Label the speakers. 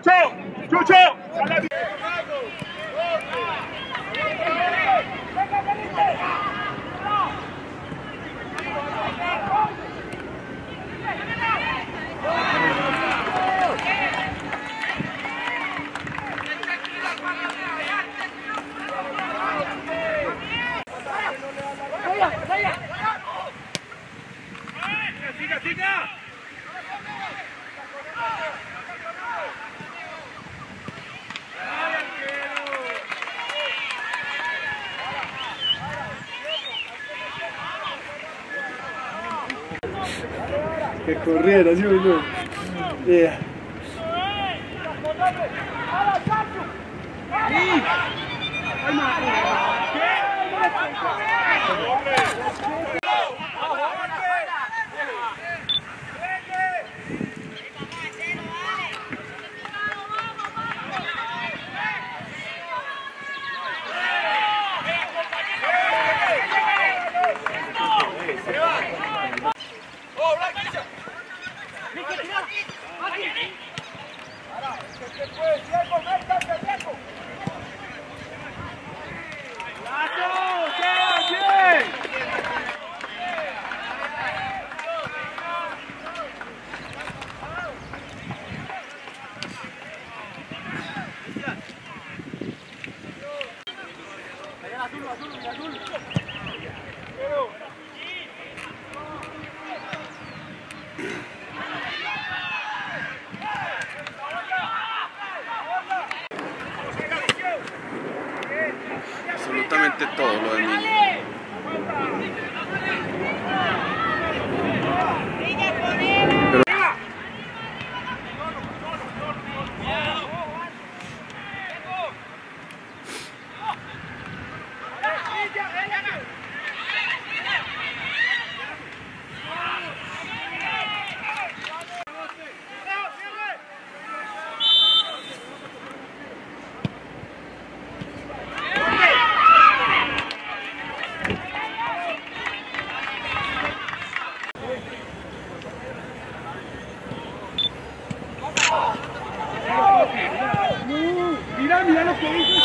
Speaker 1: Chucho, Chucho. Siga, siga.
Speaker 2: Que corriera, ¿sí o no? Yeah. azul, azul, azul. Pero...
Speaker 3: absolutamente todo lo.
Speaker 1: Mira, mira lo que hizo.